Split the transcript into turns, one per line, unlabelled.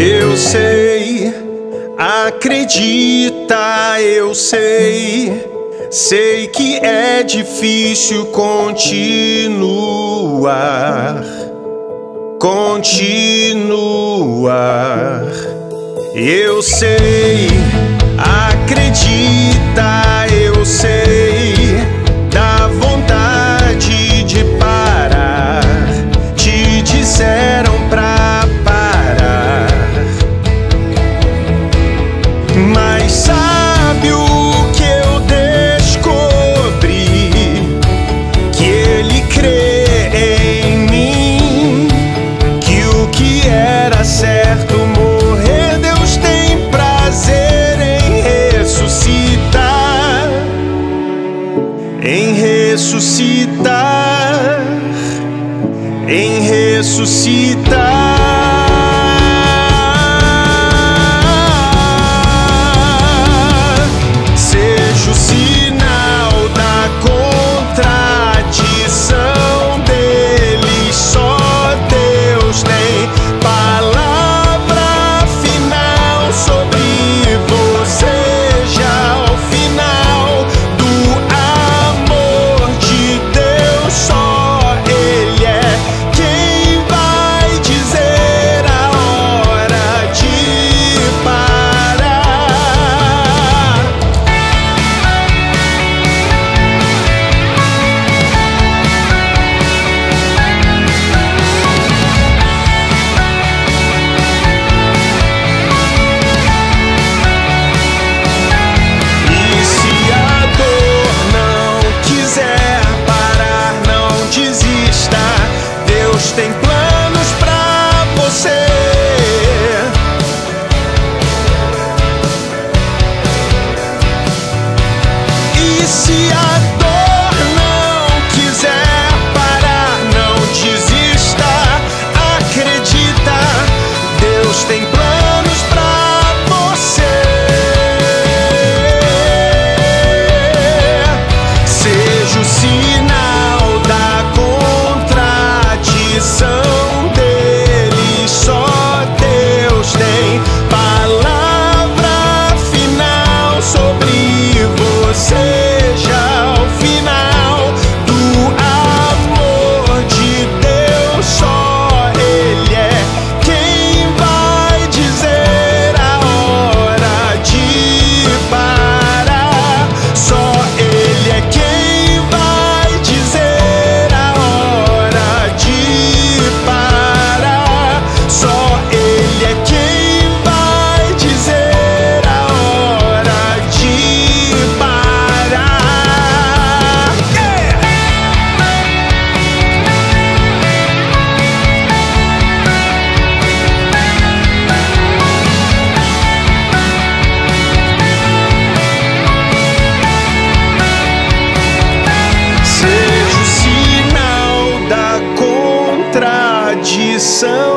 Eu sei, acredita, eu sei, sei que é difícil continuar, continuar. Eu sei, acredita, eu sei. sabe o que eu descobri? Que ele crê em mim, que o que era certo morrer, Deus tem prazer em ressuscitar, em ressuscitar, em ressuscitar. se a dor não quiser parar, não desista. Acredita, Deus tem so